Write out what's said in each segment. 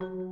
you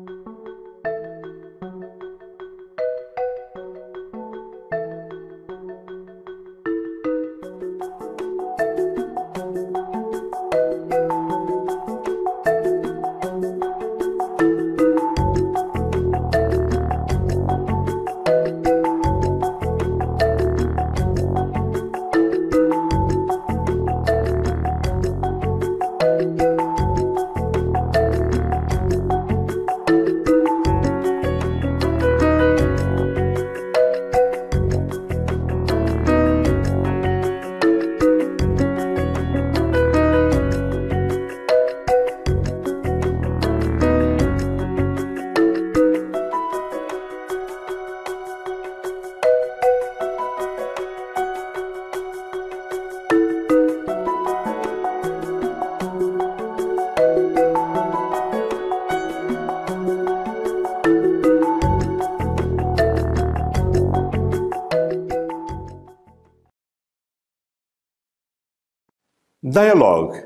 Dialogue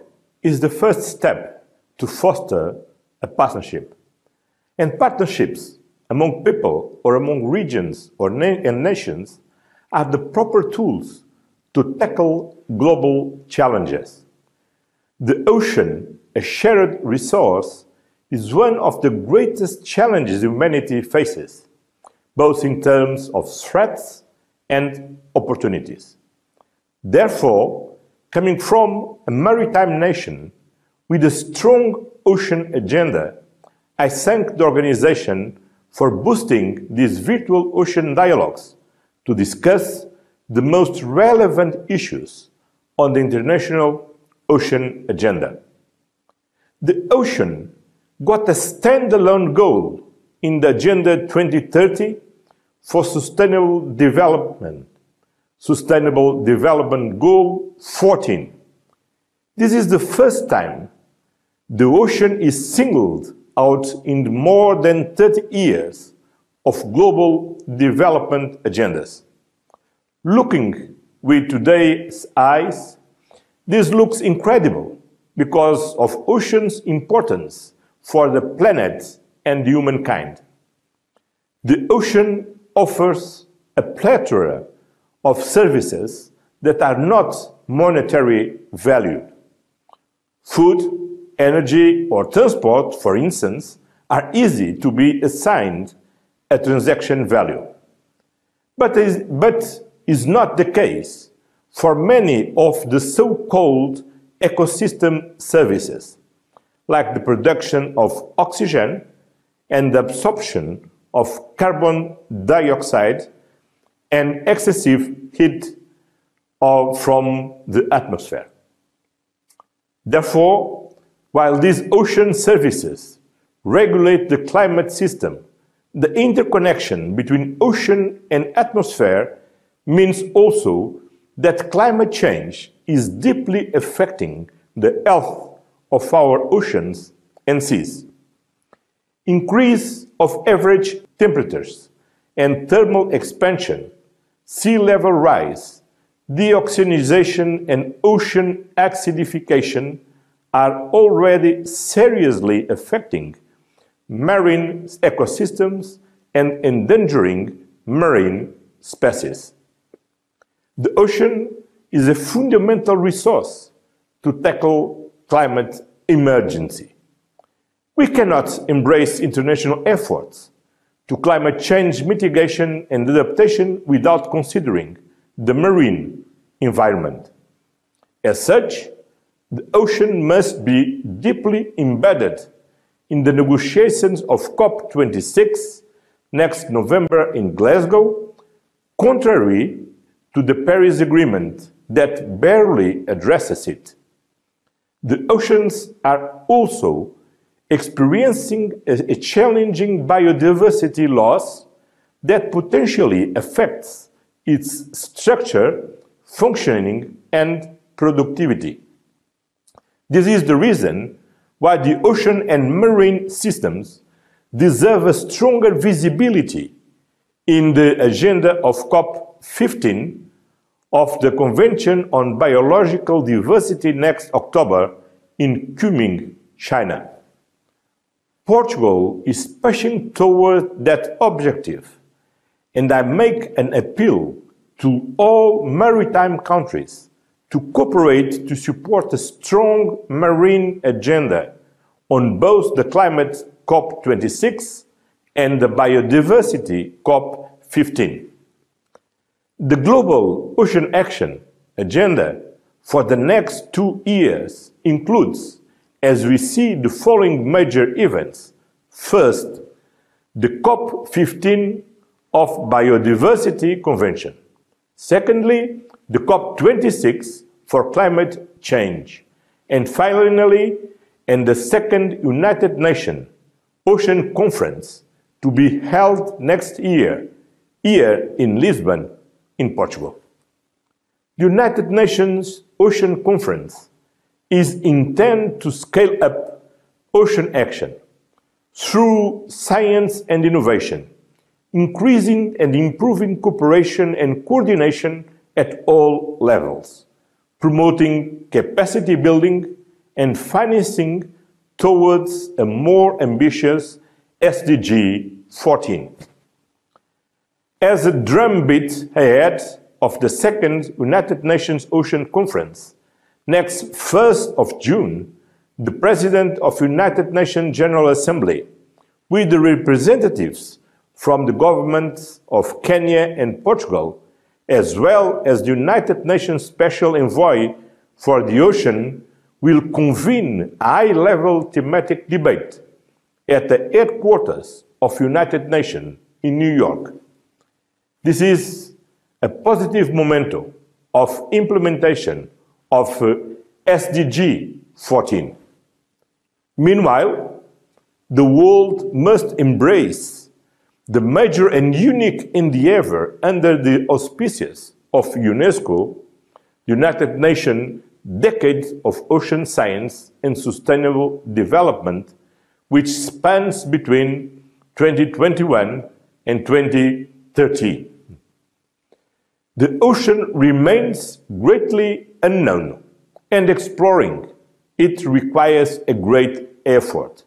is the first step to foster a partnership. And partnerships among people or among regions or na- and nations are the proper tools to tackle global challenges. The ocean, a shared resource, is one of the greatest challenges humanity faces, both in terms of threats and opportunities. Therefore, coming from a maritime nation with a strong ocean agenda, I thank the organization for boosting these virtual ocean dialogues to discuss the most relevant issues on the international ocean agenda. The ocean got a standalone goal in the Agenda 2030 for Sustainable Development Sustainable Development Goal 14. This is the first time the ocean is singled out in more than 30 years of global development agendas. Looking with today's eyes, this looks incredible because of ocean's importance for the planet and humankind. The ocean offers a plethora of services that are not monetary value. Food, energy, or transport, for instance, are easy to be assigned a transaction value. But is, but is not the case for many of the so-called ecosystem services, like the production of oxygen and the absorption of carbon dioxide and excessive heat from the atmosphere. Therefore, while these ocean services regulate the climate system, the interconnection between ocean and atmosphere means also that climate change is deeply affecting the health of our oceans and seas. Increase of average temperatures and thermal expansion sea level rise, deoxygenation, and ocean acidification are already seriously affecting marine ecosystems and endangering marine species. The ocean is a fundamental resource to tackle climate emergency. We cannot embrace international efforts to climate change mitigation and adaptation without considering the marine environment. As such, the ocean must be deeply embedded in the negotiations of COP26 next November in Glasgow, contrary to the Paris Agreement that barely addresses it. The oceans are also experiencing a, a challenging biodiversity loss that potentially affects its structure, functioning, and productivity. This is the reason why the ocean and marine systems deserve a stronger visibility in the agenda of COP15 of the Convention on Biological Diversity next October in Kunming, China. Portugal is pushing toward that objective, and I make an appeal to all maritime countries to cooperate to support a strong marine agenda on both the climate COP26 and the biodiversity COP15. The Global Ocean Action agenda for the next two years includes, as we see, the following major events. First, the COP15 of Biodiversity Convention. Secondly, the COP26 for climate change. And finally, and the second United Nations Ocean Conference to be held next year, here in Lisbon, in Portugal. The United Nations Ocean Conference is intended to scale up ocean action through science and innovation, increasing and improving cooperation and coordination at all levels, promoting capacity building and financing towards a more ambitious SDG 14. As a drumbeat ahead of the second United Nations Ocean Conference, next 1st of June, the President of United Nations General Assembly, with the representatives from the governments of Kenya and Portugal, as well as the United Nations Special Envoy for the Ocean, will convene a high-level thematic debate at the headquarters of United Nations in New York. This is a positive momentum of implementation of uh, SDG 14. Meanwhile, the world must embrace the major and unique endeavor under the auspices of UNESCO, United Nations Decades of Ocean Science and Sustainable Development, which spans between 2021 and 2030. The ocean remains greatly unknown, and exploring it requires a great effort.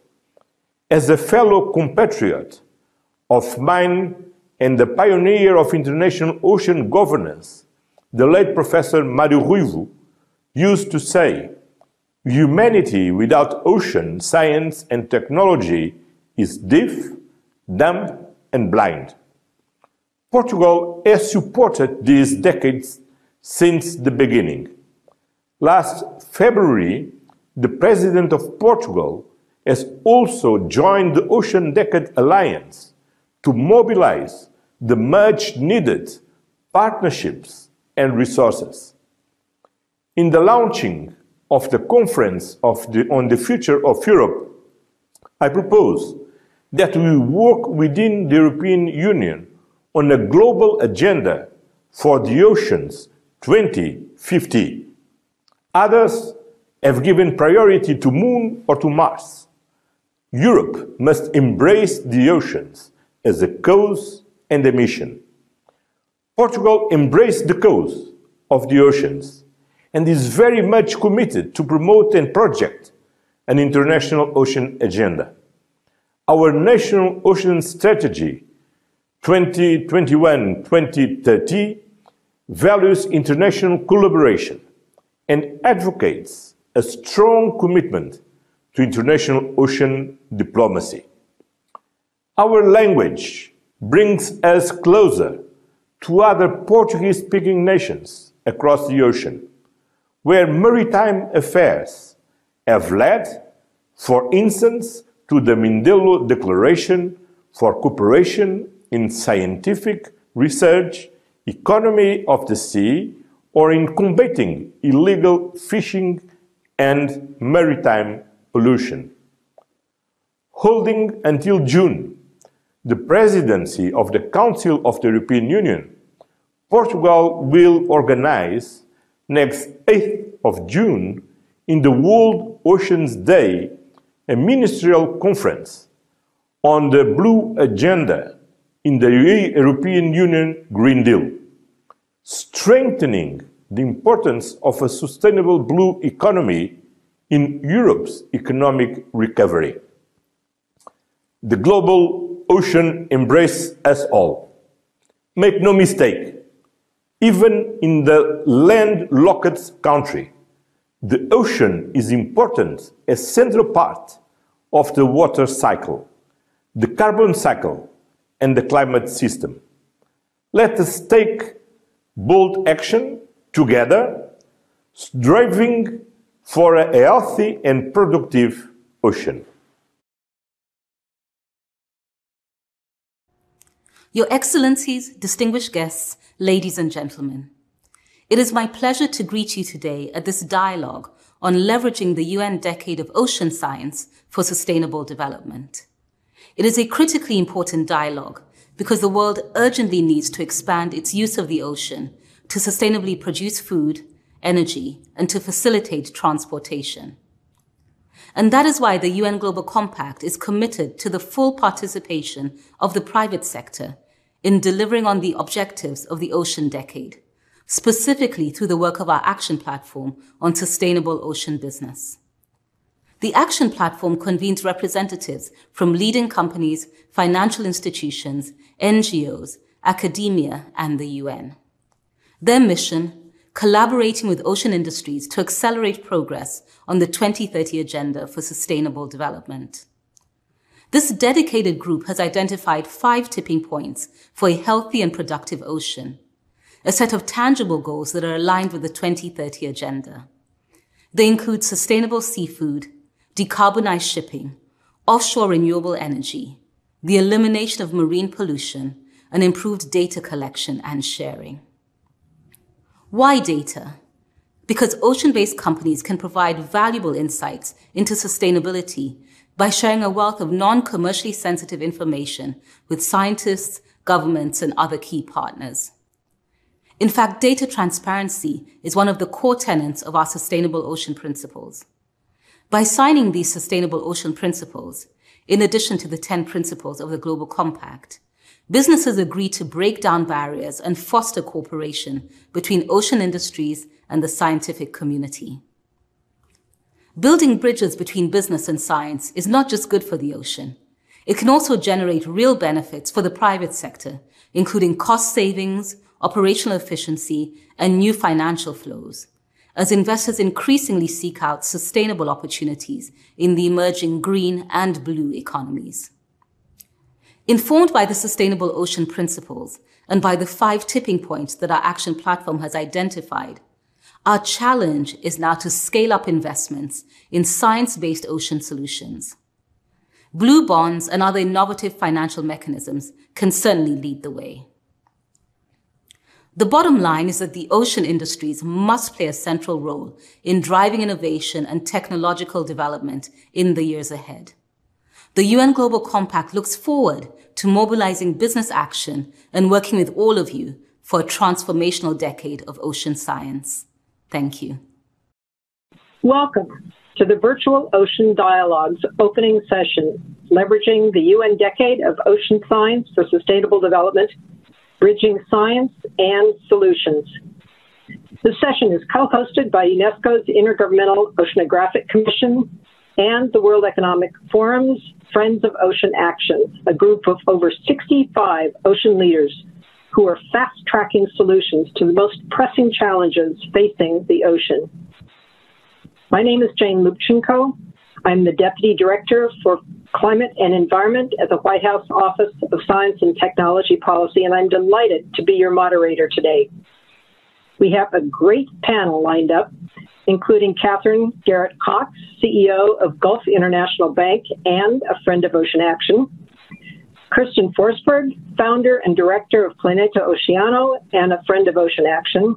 As a fellow compatriot of mine and the pioneer of international ocean governance, the late Professor Mário Ruivo used to say, humanity without ocean, science, and technology is deaf, dumb, and blind. Portugal has supported these decades since the beginning. Last February, the President of Portugal has also joined the Ocean Decade Alliance to mobilize the much needed partnerships and resources. In the launching of the Conference of the, on the Future of Europe, I propose that we work within the European Union on a global agenda for the oceans 2050. Others have given priority to Moon or to Mars. Europe must embrace the oceans as a cause and a mission. Portugal embraced the cause of the oceans and is very much committed to promote and project an international ocean agenda. Our national ocean strategy 2021-2030 values international collaboration and advocates a strong commitment to international ocean diplomacy. Our language brings us closer to other Portuguese-speaking nations across the ocean, where maritime affairs have led, for instance, to the Mindelo Declaration for Cooperation in scientific research, economy of the sea, or in combating illegal fishing and maritime pollution. Holding until June the presidency of the Council of the European Union, Portugal will organize next 8th of June in the World Oceans Day a ministerial conference on the Blue Agenda in the European Union Green Deal, strengthening the importance of a sustainable blue economy in Europe's economic recovery. The global ocean embrace us all. Make no mistake, even in the landlocked country, the ocean is important a central part of the water cycle, the carbon cycle, and the climate system. Let us take bold action together, striving for a healthy and productive ocean. Your Excellencies, distinguished guests, ladies and gentlemen, it is my pleasure to greet you today at this dialogue on leveraging the UN Decade of Ocean Science for Sustainable Development. It is a critically important dialogue because the world urgently needs to expand its use of the ocean to sustainably produce food, energy, and to facilitate transportation. And that is why the UN Global Compact is committed to the full participation of the private sector in delivering on the objectives of the Ocean Decade, specifically through the work of our action platform on sustainable ocean business. The action platform convenes representatives from leading companies, financial institutions, NGOs, academia, and the UN. Their mission collaborating with ocean industries to accelerate progress on the 2030 Agenda for Sustainable Development. This dedicated group has identified five tipping points for a healthy and productive ocean, a set of tangible goals that are aligned with the 2030 Agenda. They include sustainable seafood, decarbonized shipping, offshore renewable energy, the elimination of marine pollution, and improved data collection and sharing. Why data? Because ocean-based companies can provide valuable insights into sustainability by sharing a wealth of non-commercially sensitive information with scientists, governments, and other key partners. In fact, data transparency is one of the core tenets of our sustainable ocean principles. By signing these sustainable ocean principles, in addition to the 10 principles of the Global Compact, businesses agree to break down barriers and foster cooperation between ocean industries and the scientific community. Building bridges between business and science is not just good for the ocean. It can also generate real benefits for the private sector, including cost savings, operational efficiency, and new financial flows, as investors increasingly seek out sustainable opportunities in the emerging green and blue economies. Informed by the Sustainable Ocean Principles and by the five tipping points that our action platform has identified, our challenge is now to scale up investments in science-based ocean solutions. Blue bonds and other innovative financial mechanisms can certainly lead the way. The bottom line is that the ocean industries must play a central role in driving innovation and technological development in the years ahead. The UN Global Compact looks forward to mobilizing business action and working with all of you for a transformational decade of ocean science. Thank you. Welcome to the Virtual Ocean Dialogues opening session, leveraging the UN Decade of Ocean Science for Sustainable Development, Bridging Science and Solutions. The session is co-hosted by UNESCO's Intergovernmental Oceanographic Commission and the World Economic Forum's Friends of Ocean Action, a group of over 65 ocean leaders who are fast tracking solutions to the most pressing challenges facing the ocean. My name is Jane Lubchenco. I'm the Deputy Director for Climate and Environment at the White House Office of Science and Technology Policy, and I'm delighted to be your moderator today. We have a great panel lined up, including Katherine Garrett Cox, CEO of Gulf International Bank and a friend of Ocean Action, Kerstin Forsberg, founder and director of Planeta Oceano and a friend of Ocean Action,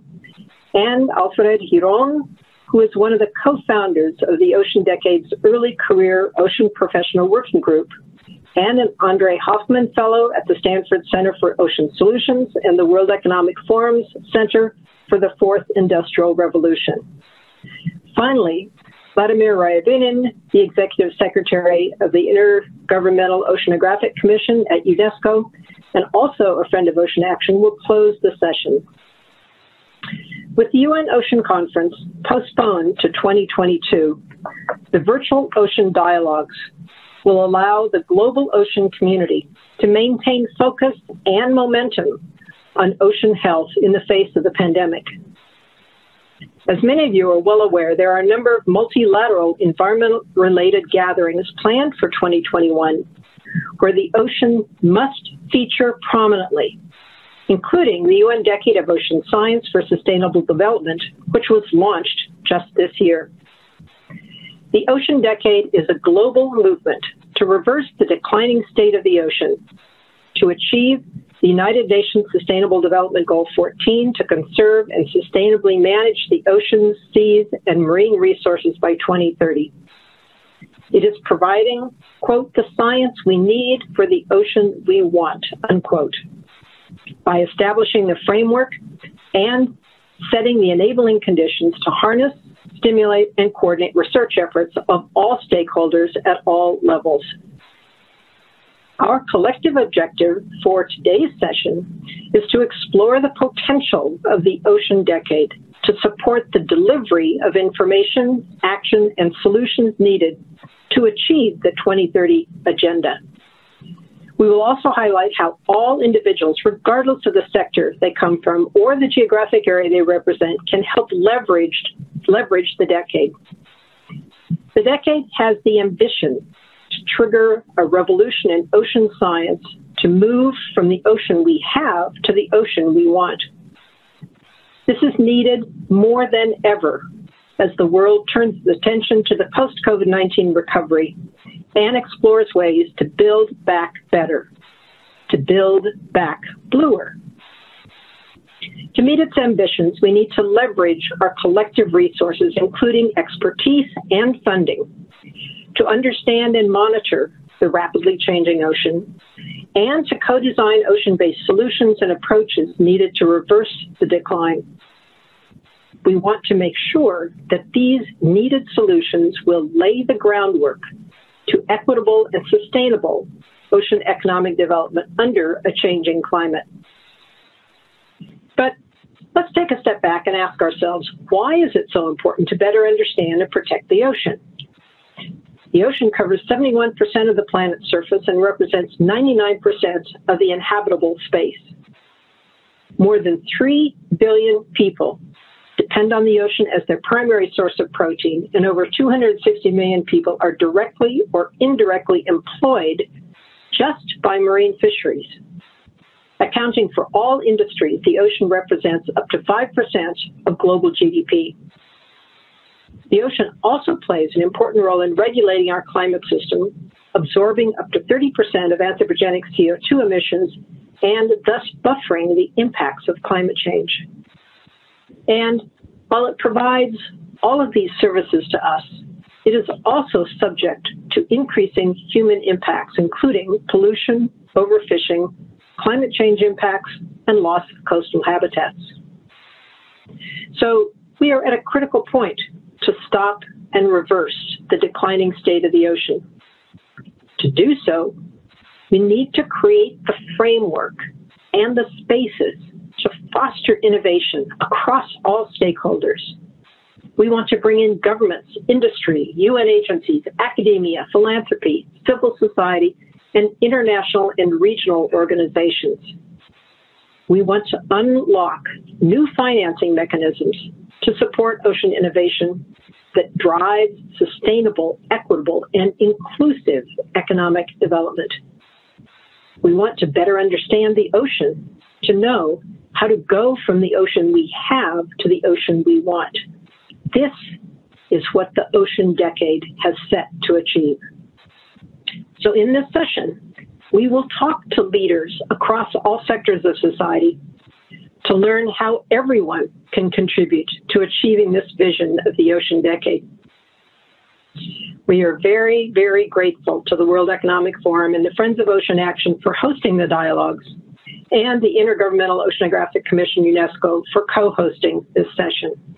and Alfred Giron, who is one of the co-founders of the Ocean Decade's early career Ocean Professional Working Group, and an Andre Hoffmann Fellow at the Stanford Center for Ocean Solutions and the World Economic Forum's Center for the Fourth Industrial Revolution. Finally, Vladimir Ryabinin, the Executive Secretary of the Intergovernmental Oceanographic Commission at UNESCO, and also a friend of Ocean Action, will close the session. With the UN Ocean Conference postponed to 2022, the virtual ocean dialogues will allow the global ocean community to maintain focus and momentum on ocean health in the face of the pandemic. As many of you are well aware, there are a number of multilateral environmental related gatherings planned for 2021 where the ocean must feature prominently, including the UN Decade of Ocean Science for Sustainable Development, which was launched just this year. The Ocean Decade is a global movement to reverse the declining state of the ocean, to achieve the United Nations Sustainable Development Goal 14 to conserve and sustainably manage the oceans, seas, and marine resources by 2030. It is providing, quote, the science we need for the ocean we want, unquote, by establishing the framework and setting the enabling conditions to harness, stimulate, and coordinate research efforts of all stakeholders at all levels. Our collective objective for today's session is to explore the potential of the ocean decade to support the delivery of information, action, and solutions needed to achieve the 2030 agenda. We will also highlight how all individuals, regardless of the sector they come from or the geographic area they represent, can help leverage, leverage the decade. The decade has the ambition to trigger a revolution in ocean science to move from the ocean we have to the ocean we want. This is needed more than ever as the world turns its attention to the post COVID 19 recovery and explores ways to build back better, to build back bluer. To meet its ambitions, we need to leverage our collective resources, including expertise and funding, to understand and monitor the rapidly changing ocean, and to co design ocean based solutions and approaches needed to reverse the decline we want to make sure that these needed solutions will lay the groundwork to equitable and sustainable ocean economic development under a changing climate. But let's take a step back and ask ourselves why is it so important to better understand and protect the ocean? The ocean covers 71% of the planet's surface and represents 99% of the inhabitable space. More than 3 billion people depend on the ocean as their primary source of protein, and over 260 million people are directly or indirectly employed just by marine fisheries. Accounting for all industries, the ocean represents up to 5% of global GDP. The ocean also plays an important role in regulating our climate system, absorbing up to 30% of anthropogenic CO2 emissions, and thus buffering the impacts of climate change. And while it provides all of these services to us, it is also subject to increasing human impacts, including pollution, overfishing, climate change impacts, and loss of coastal habitats. So we are at a critical point to stop and reverse the declining state of the ocean. To do so, we need to create the framework and the spaces to foster innovation across all stakeholders. We want to bring in governments, industry, UN agencies, academia, philanthropy, civil society, and international and regional organizations. We want to unlock new financing mechanisms to support ocean innovation that drives sustainable, equitable, and inclusive economic development. We want to better understand the ocean to know how to go from the ocean we have to the ocean we want. This is what the Ocean Decade has set to achieve. So, in this session, we will talk to leaders across all sectors of society to learn how everyone can contribute to achieving this vision of the Ocean Decade. We are very, very grateful to the World Economic Forum and the Friends of Ocean Action for hosting the dialogues and the Intergovernmental Oceanographic Commission UNESCO for co hosting this session.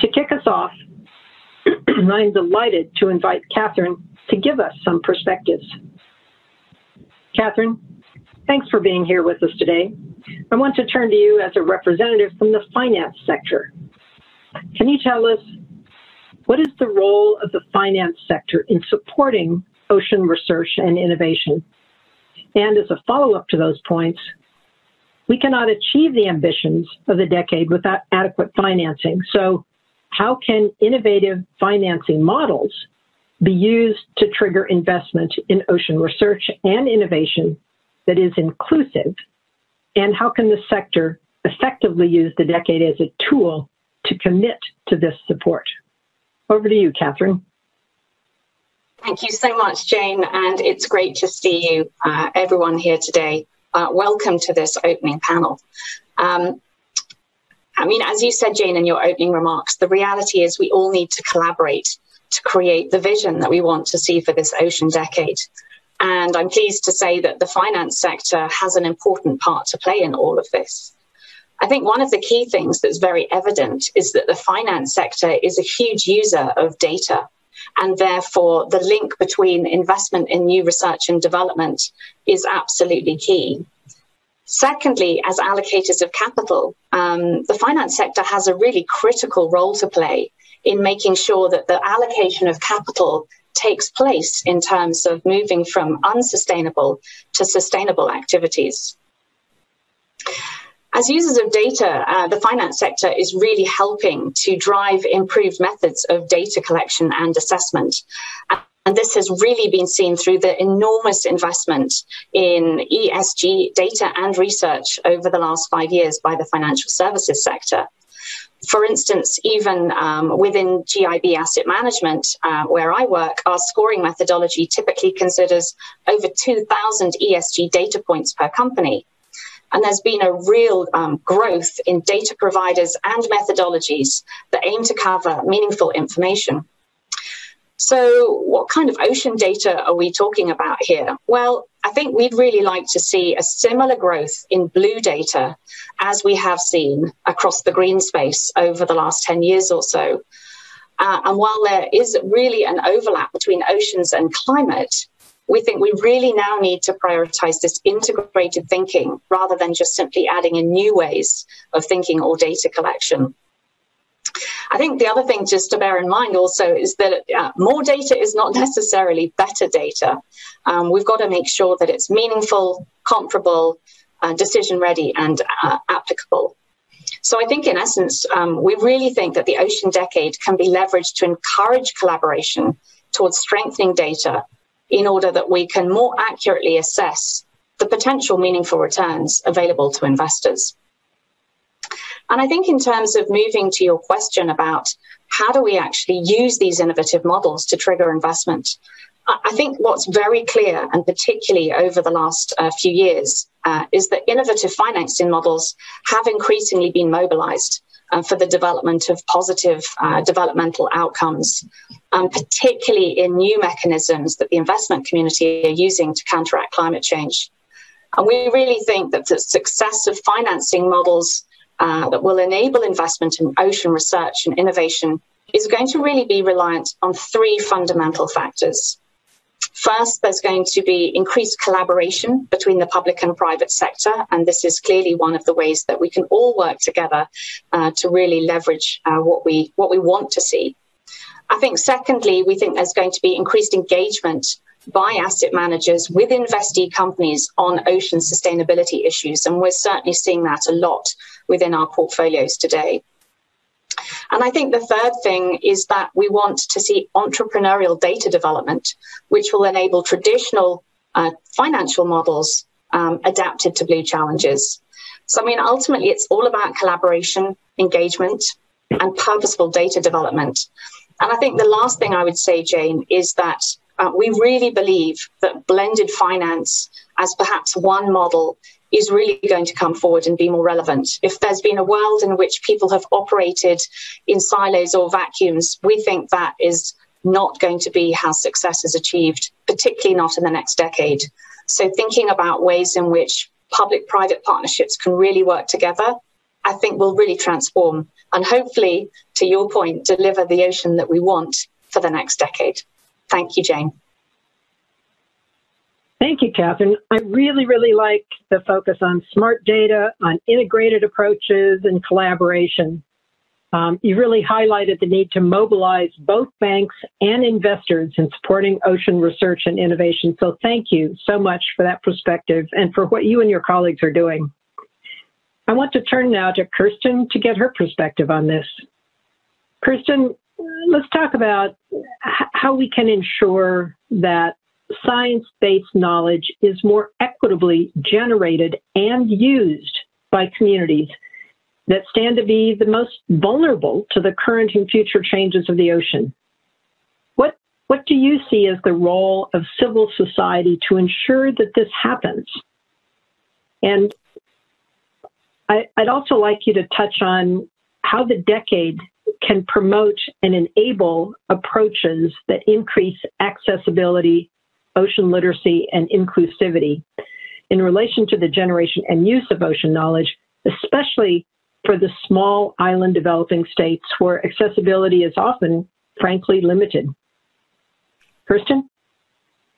To kick us off, I'm delighted to invite Katherine to give us some perspectives. Katherine, thanks for being here with us today. I want to turn to you as a representative from the finance sector. Can you tell us what is the role of the finance sector in supporting ocean research and innovation? And as a follow up to those points, we cannot achieve the ambitions of the decade without adequate financing. So, how can innovative financing models be used to trigger investment in ocean research and innovation that is inclusive? And how can the sector effectively use the decade as a tool to commit to this support? Over to you, Katherine. Thank you so much, Jane, and it's great to see you, uh, everyone here today. Uh, welcome to this opening panel. Um, I mean, as you said, Jane, in your opening remarks, the reality is we all need to collaborate to create the vision that we want to see for this ocean decade. And I'm pleased to say that the finance sector has an important part to play in all of this. I think one of the key things that's very evident is that the finance sector is a huge user of data. And therefore, the link between investment in new research and development is absolutely key. Secondly, as allocators of capital, um, the finance sector has a really critical role to play in making sure that the allocation of capital takes place in terms of moving from unsustainable to sustainable activities. As users of data, uh, the finance sector is really helping to drive improved methods of data collection and assessment. And this has really been seen through the enormous investment in ESG data and research over the last five years by the financial services sector. For instance, even um, within GIB asset management, uh, where I work, our scoring methodology typically considers over 2,000 ESG data points per company. And there's been a real um, growth in data providers and methodologies that aim to cover meaningful information. So, what kind of ocean data are we talking about here? Well, I think we'd really like to see a similar growth in blue data as we have seen across the green space over the last 10 years or so. Uh, and while there is really an overlap between oceans and climate, we think we really now need to prioritize this integrated thinking rather than just simply adding in new ways of thinking or data collection. I think the other thing just to bear in mind also is that uh, more data is not necessarily better data. Um, we've got to make sure that it's meaningful, comparable, uh, decision ready, and uh, applicable. So I think, in essence, um, we really think that the Ocean Decade can be leveraged to encourage collaboration towards strengthening data in order that we can more accurately assess the potential meaningful returns available to investors. And I think, in terms of moving to your question about how do we actually use these innovative models to trigger investment, I think what's very clear, and particularly over the last uh, few years, uh, is that innovative financing models have increasingly been mobilized uh, for the development of positive uh, developmental outcomes, um, particularly in new mechanisms that the investment community are using to counteract climate change. And we really think that the success of financing models uh, that will enable investment in ocean research and innovation is going to really be reliant on three fundamental factors. First, there's going to be increased collaboration between the public and private sector, and this is clearly one of the ways that we can all work together uh, to really leverage uh, what we what we want to see. I think, secondly, we think there's going to be increased engagement by asset managers with investee companies on ocean sustainability issues, and we're certainly seeing that a lot within our portfolios today. And I think the third thing is that we want to see entrepreneurial data development, which will enable traditional uh, financial models um, adapted to blue challenges. So, I mean, ultimately, it's all about collaboration, engagement, and purposeful data development. And I think the last thing I would say, Jane, is that uh, we really believe that blended finance as perhaps one model is really going to come forward and be more relevant. If there's been a world in which people have operated in silos or vacuums, we think that is not going to be how success is achieved, particularly not in the next decade. So, thinking about ways in which public private partnerships can really work together, I think will really transform and hopefully, to your point, deliver the ocean that we want for the next decade. Thank you, Jane. Thank you, Katherine. I really, really like the focus on smart data, on integrated approaches, and collaboration. Um, you really highlighted the need to mobilize both banks and investors in supporting ocean research and innovation. So thank you so much for that perspective and for what you and your colleagues are doing. I want to turn now to Kerstin to get her perspective on this. Kerstin, let's talk about how we can ensure that science based knowledge is more equitably generated and used by communities that stand to be the most vulnerable to the current and future changes of the ocean. What, what do you see as the role of civil society to ensure that this happens? And I, would also like you to touch on how the decade can promote and enable approaches that increase accessibility, ocean literacy, and inclusivity in relation to the generation and use of ocean knowledge, especially for the small island developing states where accessibility is often, frankly, limited. Kerstin?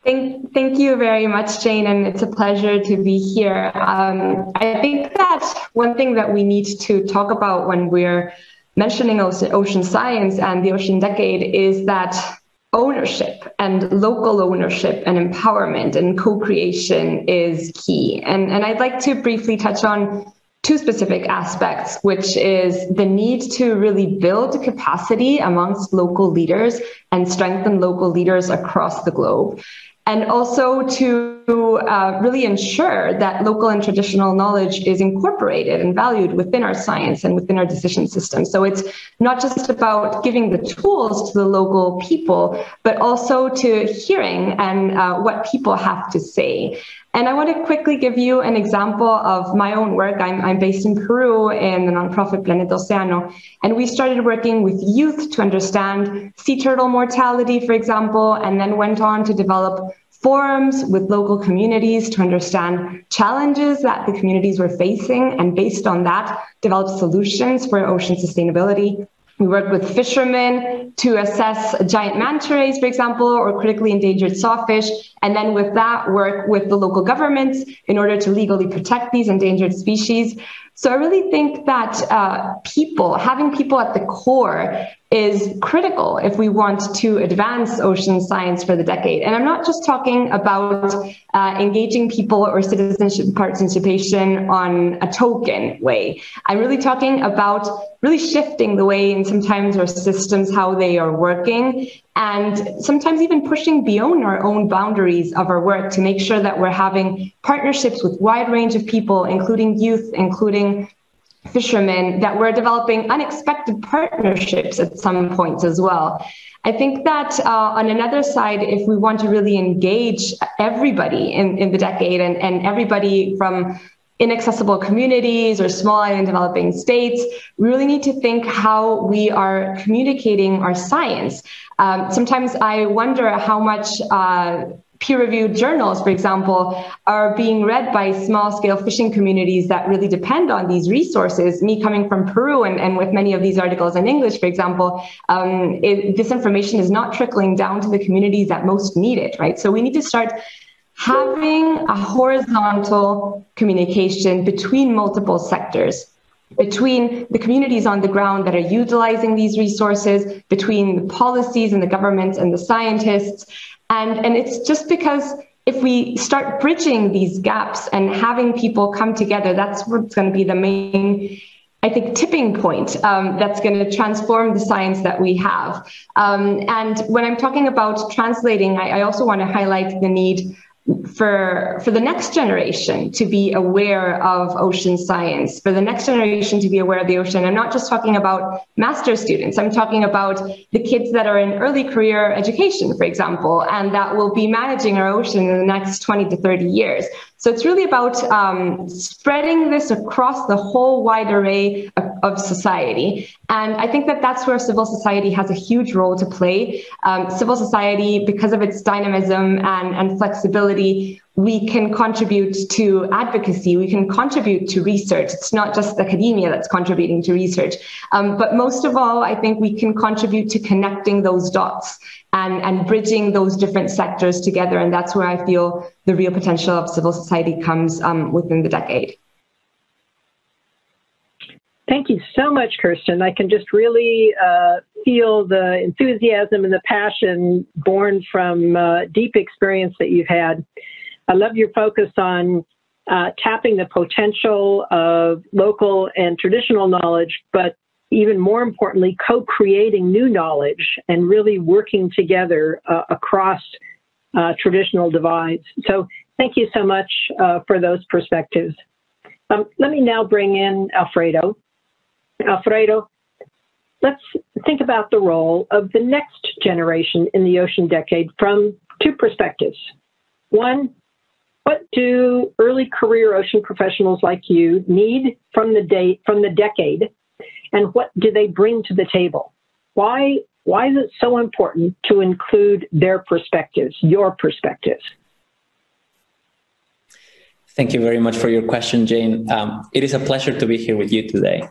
Thank, thank you very much, Jane, and it's a pleasure to be here. Um, I think that one thing that we need to talk about when we're mentioning ocean science and the ocean decade is that ownership and local ownership and empowerment and co-creation is key. And, and I'd like to briefly touch on two specific aspects, which is the need to really build capacity amongst local leaders and strengthen local leaders across the globe and also to uh, really ensure that local and traditional knowledge is incorporated and valued within our science and within our decision system. So it's not just about giving the tools to the local people, but also to hearing and uh, what people have to say. And I want to quickly give you an example of my own work. I'm, I'm based in Peru in the nonprofit Planeta Oceano, and we started working with youth to understand sea turtle mortality, for example, and then went on to develop forums with local communities to understand challenges that the communities were facing, and based on that, develop solutions for ocean sustainability. We work with fishermen to assess giant manta rays, for example, or critically endangered sawfish. And then with that, work with the local governments in order to legally protect these endangered species. So I really think that uh, people, having people at the core is critical if we want to advance ocean science for the decade. And I'm not just talking about uh, engaging people or citizenship participation on a token way. I'm really talking about really shifting the way and sometimes our systems, how they are working, and sometimes even pushing beyond our own boundaries of our work to make sure that we're having partnerships with wide range of people, including youth, including fishermen that we're developing unexpected partnerships at some points as well. I think that uh, on another side, if we want to really engage everybody in, in the decade and, and everybody from inaccessible communities or small island developing states, we really need to think how we are communicating our science. Um, sometimes I wonder how much uh, peer-reviewed journals, for example, are being read by small-scale fishing communities that really depend on these resources. Me coming from Peru and, and with many of these articles in English, for example, um, it, this information is not trickling down to the communities that most need it, right? So we need to start having a horizontal communication between multiple sectors between the communities on the ground that are utilizing these resources, between the policies and the governments and the scientists, and, and it's just because if we start bridging these gaps and having people come together, that's what's going to be the main, I think, tipping point um, that's going to transform the science that we have. Um, and when I'm talking about translating, I, I also want to highlight the need for for the next generation to be aware of ocean science for the next generation to be aware of the ocean. I'm not just talking about master students. I'm talking about the kids that are in early career education for example and that will be managing our ocean in the next 20 to 30 years so it's really about um, spreading this across the whole wide array of, of, society. And I think that that's where civil society has a huge role to play. Um, civil society, because of its dynamism and, and flexibility, we can contribute to advocacy, we can contribute to research. It's not just academia that's contributing to research. Um, but most of all, I think we can contribute to connecting those dots and, and bridging those different sectors together. And that's where I feel the real potential of civil society comes um, within the decade. Thank you so much, Kerstin. I can just really uh, feel the enthusiasm and the passion born from uh, deep experience that you've had. I love your focus on uh, tapping the potential of local and traditional knowledge, but even more importantly, co creating new knowledge and really working together uh, across uh, traditional divides. So, thank you so much uh, for those perspectives. Um, let me now bring in Alfredo. Alfredo, let's think about the role of the next generation in the ocean decade from two perspectives. One, what do early career ocean professionals like you need from the day from the decade, and what do they bring to the table? Why why is it so important to include their perspectives, your perspectives? Thank you very much for your question, Jane. Um, it is a pleasure to be here with you today.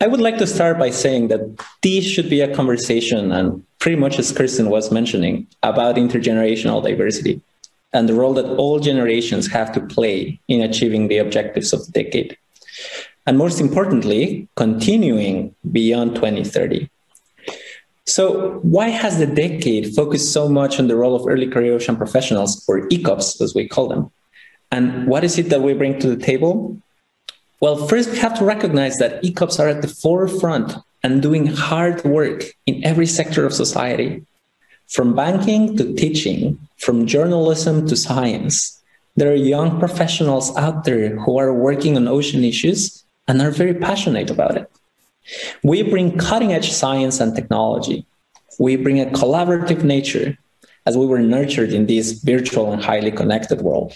I would like to start by saying that this should be a conversation, and pretty much as Kerstin was mentioning, about intergenerational diversity and the role that all generations have to play in achieving the objectives of the decade. And most importantly, continuing beyond 2030. So, why has the decade focused so much on the role of early career ocean professionals, or ECOPs as we call them? And what is it that we bring to the table? Well, first, we have to recognize that ECOPs are at the forefront and doing hard work in every sector of society. From banking to teaching, from journalism to science, there are young professionals out there who are working on ocean issues and are very passionate about it. We bring cutting edge science and technology. We bring a collaborative nature as we were nurtured in this virtual and highly connected world.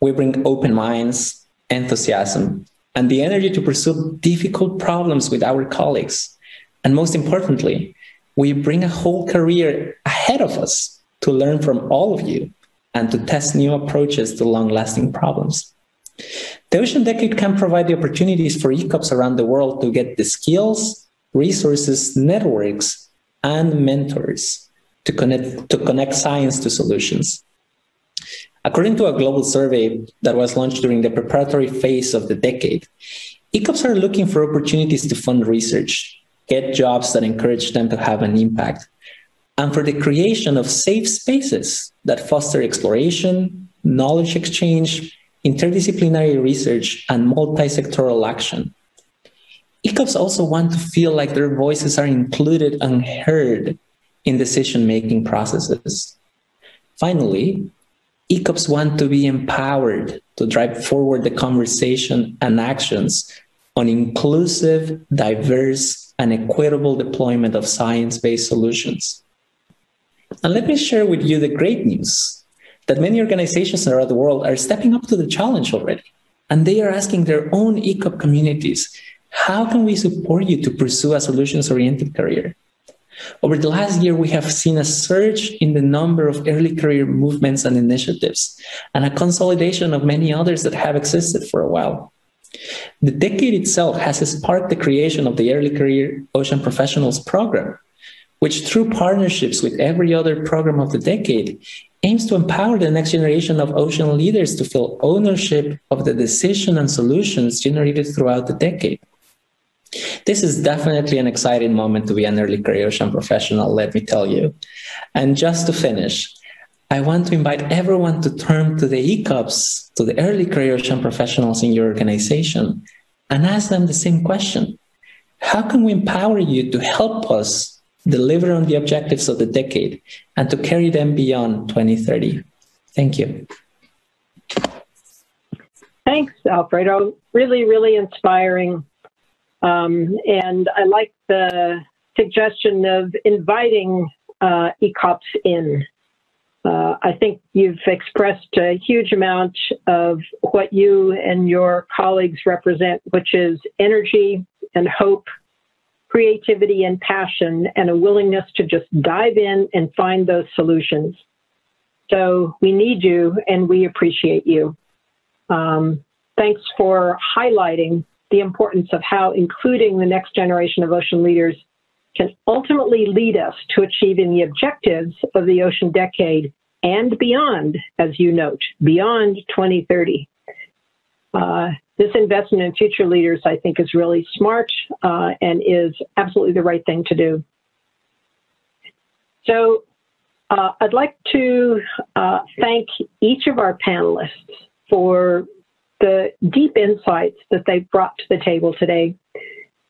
We bring open minds, enthusiasm, and the energy to pursue difficult problems with our colleagues. And most importantly, we bring a whole career ahead of us to learn from all of you and to test new approaches to long lasting problems. The Ocean Decade can provide the opportunities for ECOPs around the world to get the skills, resources, networks, and mentors to connect, to connect science to solutions. According to a global survey that was launched during the preparatory phase of the decade, ECOPs are looking for opportunities to fund research, get jobs that encourage them to have an impact, and for the creation of safe spaces that foster exploration, knowledge exchange, interdisciplinary research, and multi-sectoral action. ECOPs also want to feel like their voices are included and heard in decision-making processes. Finally, ECOPs want to be empowered to drive forward the conversation and actions on inclusive, diverse, and equitable deployment of science based solutions. And let me share with you the great news that many organizations around the world are stepping up to the challenge already. And they are asking their own ECOP communities how can we support you to pursue a solutions oriented career? Over the last year, we have seen a surge in the number of early career movements and initiatives, and a consolidation of many others that have existed for a while. The decade itself has sparked the creation of the Early Career Ocean Professionals Program, which, through partnerships with every other program of the decade, aims to empower the next generation of ocean leaders to feel ownership of the decision and solutions generated throughout the decade. This is definitely an exciting moment to be an early career ocean professional, let me tell you. And just to finish, I want to invite everyone to turn to the ECOPs, to the early ocean professionals in your organization, and ask them the same question How can we empower you to help us deliver on the objectives of the decade and to carry them beyond 2030? Thank you. Thanks, Alfredo. Really, really inspiring um, and I like the suggestion of inviting uh, ECOPs in. Uh, I think you've expressed a huge amount of what you and your colleagues represent, which is energy and hope, creativity and passion, and a willingness to just dive in and find those solutions. So we need you and we appreciate you. Um, thanks for highlighting the importance of how including the next generation of ocean leaders can ultimately lead us to achieving the objectives of the ocean decade and beyond, as you note, beyond 2030. Uh, this investment in future leaders, I think, is really smart uh, and is absolutely the right thing to do. So uh, I'd like to uh, thank each of our panelists for the deep insights that they've brought to the table today.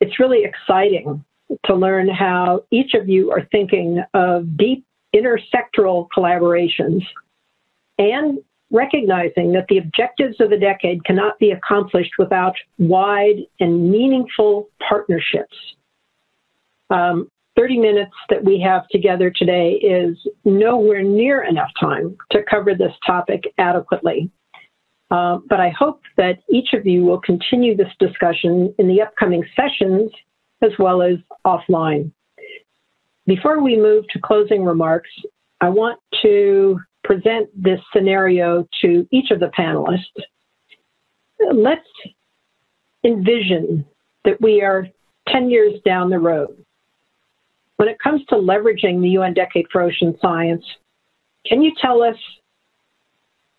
It's really exciting to learn how each of you are thinking of deep intersectoral collaborations and recognizing that the objectives of the decade cannot be accomplished without wide and meaningful partnerships. Um, 30 minutes that we have together today is nowhere near enough time to cover this topic adequately. Uh, but I hope that each of you will continue this discussion in the upcoming sessions as well as offline. Before we move to closing remarks, I want to present this scenario to each of the panelists. Let's envision that we are 10 years down the road. When it comes to leveraging the UN Decade for Ocean Science, can you tell us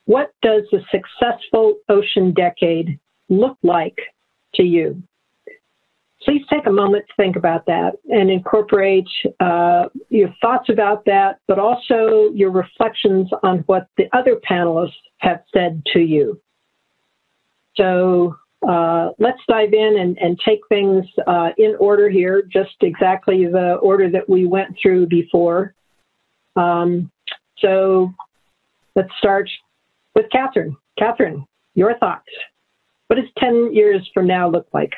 what does a successful ocean decade look like to you? Please take a moment to think about that and incorporate uh, your thoughts about that, but also your reflections on what the other panelists have said to you. So uh, let's dive in and, and take things uh, in order here, just exactly the order that we went through before. Um, so let's start with Katherine. Katherine, your thoughts. What does 10 years from now look like?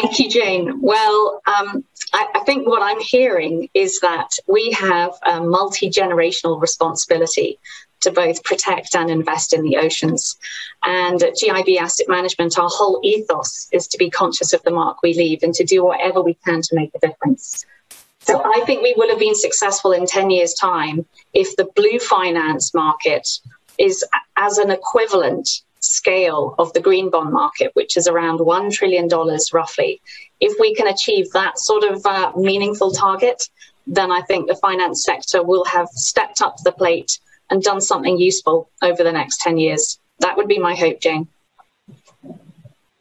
Thank you, Jane. Well, um, I, I, think what I'm hearing is that we have a multi generational responsibility to both protect and invest in the oceans. And at GIB Asset Management, our whole ethos is to be conscious of the mark we leave and to do whatever we can to make a difference. So I think we will have been successful in 10 years' time if the blue finance market is as an equivalent scale of the green bond market, which is around $1 trillion roughly, if we can achieve that sort of uh, meaningful target, then I think the finance sector will have stepped up the plate and done something useful over the next 10 years. That would be my hope, Jane.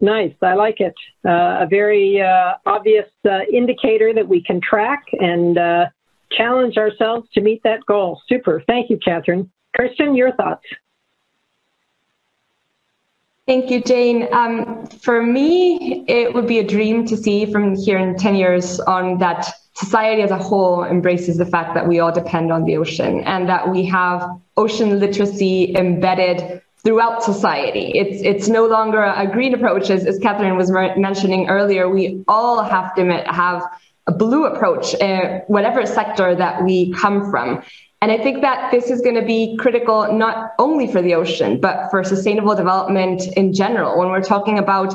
Nice. I like it. Uh, a very uh, obvious uh, indicator that we can track and uh, challenge ourselves to meet that goal. Super. Thank you, Katherine. Kerstin, your thoughts? Thank you, Jane. Um, for me, it would be a dream to see from here in 10 years on that society as a whole embraces the fact that we all depend on the ocean and that we have ocean literacy embedded throughout society. It's it's no longer a green approach, as, as Katherine was mentioning earlier. We all have to have a blue approach, uh, whatever sector that we come from. And I think that this is going to be critical not only for the ocean, but for sustainable development in general. When we're talking about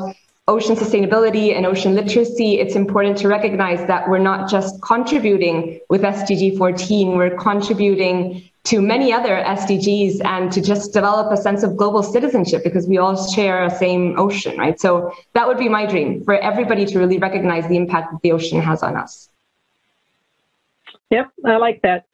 ocean sustainability and ocean literacy, it's important to recognize that we're not just contributing with SDG 14, we're contributing to many other SDGs and to just develop a sense of global citizenship because we all share a same ocean, right? So that would be my dream for everybody to really recognize the impact that the ocean has on us. Yep, I like that.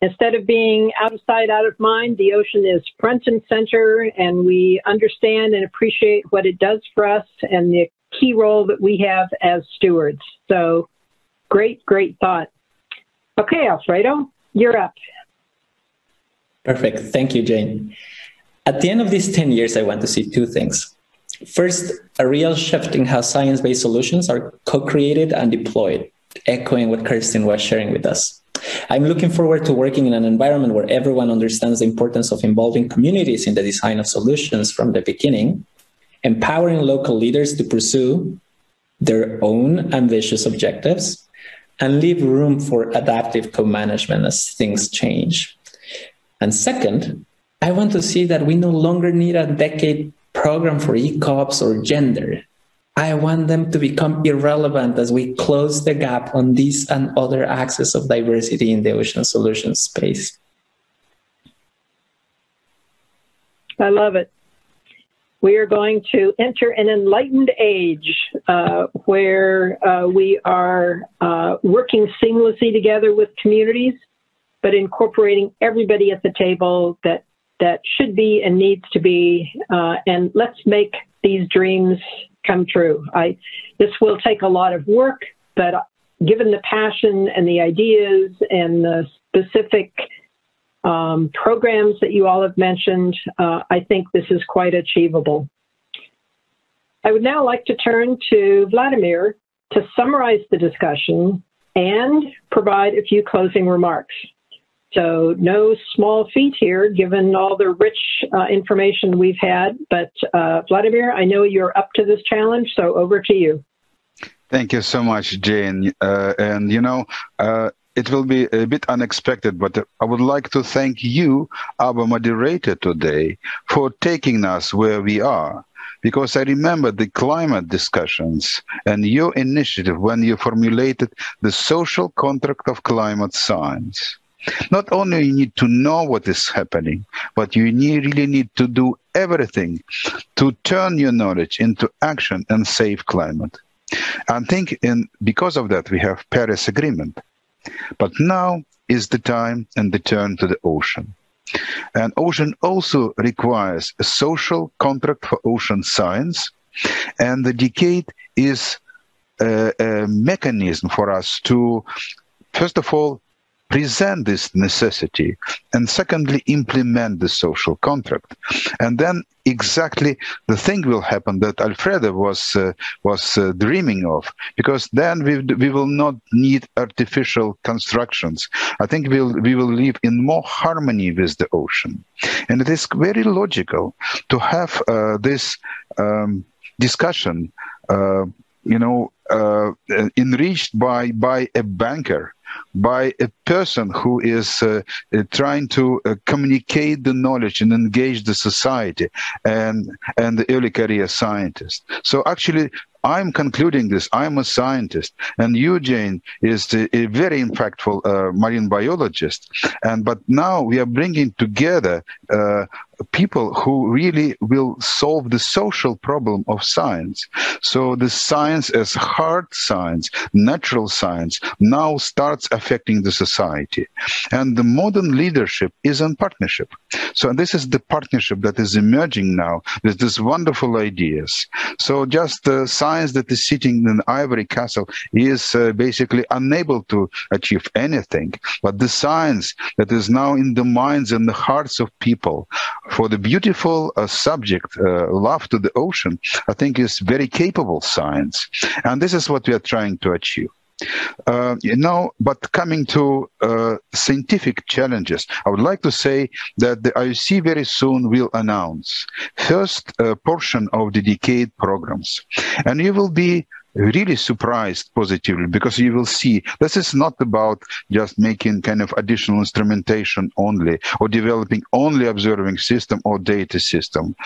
Instead of being out of sight, out of mind, the ocean is front and center, and we understand and appreciate what it does for us and the key role that we have as stewards. So, great, great thought. Okay, Alfredo, you're up. Perfect. Thank you, Jane. At the end of these 10 years, I want to see two things. First, a real shift in how science based solutions are co created and deployed, echoing what Kerstin was sharing with us. I'm looking forward to working in an environment where everyone understands the importance of involving communities in the design of solutions from the beginning, empowering local leaders to pursue their own ambitious objectives, and leave room for adaptive co management as things change. And second, I want to see that we no longer need a decade program for ECOPS or gender. I want them to become irrelevant as we close the gap on these and other axes of diversity in the ocean solutions space. I love it. We are going to enter an enlightened age uh, where uh, we are uh, working seamlessly together with communities, but incorporating everybody at the table that that should be and needs to be. Uh, and let's make these dreams come true. I, this will take a lot of work, but given the passion and the ideas and the specific um, programs that you all have mentioned, uh, I think this is quite achievable. I would now like to turn to Vladimir to summarize the discussion and provide a few closing remarks. So, no small feat here, given all the rich uh, information we've had. But, uh, Vladimir, I know you're up to this challenge, so over to you. Thank you so much, Jane. Uh, and, you know, uh, it will be a bit unexpected, but I would like to thank you, our moderator today, for taking us where we are because I remember the climate discussions and your initiative when you formulated the social contract of climate science. Not only you need to know what is happening, but you need, really need to do everything to turn your knowledge into action and save climate. I think in because of that we have Paris Agreement. But now is the time and the turn to the ocean. And ocean also requires a social contract for ocean science. And the decade is a, a mechanism for us to, first of all, present this necessity and secondly implement the social contract. And then exactly the thing will happen that alfredo was uh, was uh, dreaming of because then we, we will not need artificial constructions. I think we'll we will live in more harmony with the ocean. And it is very logical to have uh, this um, discussion uh, you know uh, enriched by by a banker by a person who is uh, uh, trying to uh, communicate the knowledge and engage the society and and the early career scientist so actually I'm concluding this. I'm a scientist, and Eugene is a, a very impactful uh, marine biologist. And but now we are bringing together uh, people who really will solve the social problem of science. So the science as hard science, natural science, now starts affecting the society. And the modern leadership is in partnership. So this is the partnership that is emerging now with these wonderful ideas. So just the science that is sitting in an ivory castle is uh, basically unable to achieve anything. But the science that is now in the minds and the hearts of people for the beautiful uh, subject, uh, love to the ocean, I think is very capable science. And this is what we are trying to achieve. Uh, you know, but coming to uh, scientific challenges, I would like to say that the IOC very soon will announce first uh, portion of the decade programs, and you will be really surprised positively because you will see this is not about just making kind of additional instrumentation only or developing only observing system or data system.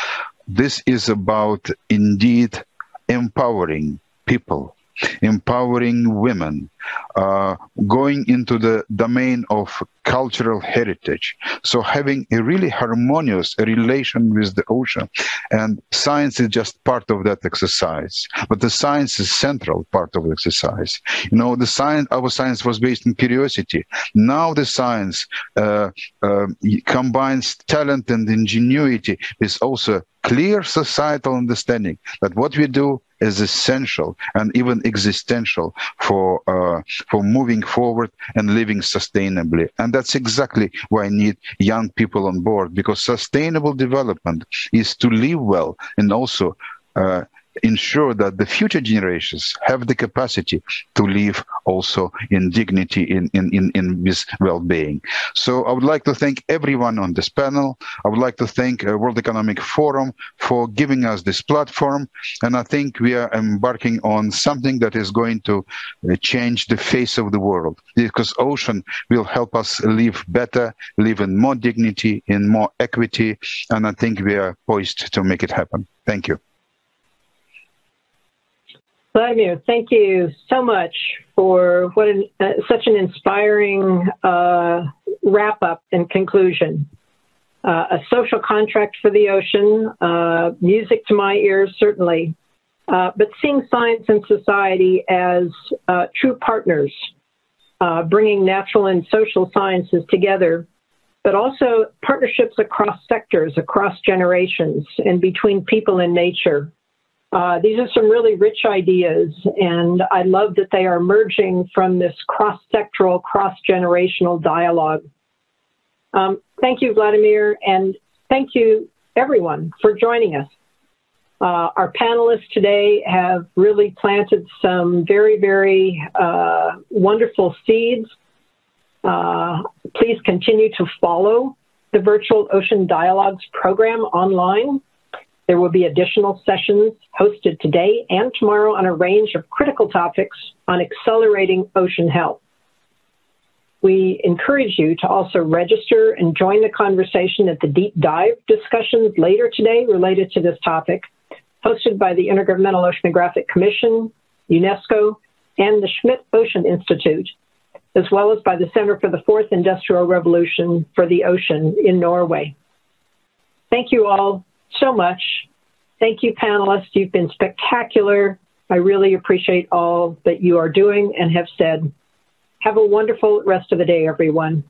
This is about indeed empowering people empowering women, uh, going into the domain of cultural heritage. So having a really harmonious relation with the ocean. And science is just part of that exercise. But the science is central part of the exercise. You know, the science, our science was based on curiosity. Now the science uh, uh, combines talent and ingenuity with also clear societal understanding that what we do is essential and even existential for uh, for moving forward and living sustainably. And that's exactly why I need young people on board because sustainable development is to live well and also uh, ensure that the future generations have the capacity to live also in dignity in, in, in, in this well-being. So I would like to thank everyone on this panel. I would like to thank uh, World Economic Forum for giving us this platform. And I think we are embarking on something that is going to uh, change the face of the world because ocean will help us live better, live in more dignity, in more equity. And I think we are poised to make it happen. Thank you. Vladimir, thank you so much for what an, uh, such an inspiring uh, wrap up and conclusion. Uh, a social contract for the ocean, uh, music to my ears, certainly, uh, but seeing science and society as uh, true partners, bringing natural and social sciences together, but also partnerships across sectors, across generations, and between people and nature Uh, these are some really rich ideas, and I love that they are emerging from this cross sectoral, cross generational dialogue. Um, thank you, Vladimir, and thank you, everyone, for joining us. Uh, our panelists today have really planted some very, very uh, wonderful seeds. Uh, please continue to follow the Virtual Ocean Dialogues program online. There will be additional sessions hosted today and tomorrow on a range of critical topics on accelerating ocean health. We encourage you to also register and join the conversation at the deep dive discussions later today related to this topic, hosted by the Intergovernmental Oceanographic Commission, UNESCO, and the Schmidt Ocean Institute, as well as by the Center for the Fourth Industrial Revolution for the Ocean in Norway. Thank you all so much. Thank you, panelists. You've been spectacular. I really appreciate all that you are doing and have said. Have a wonderful rest of the day, everyone.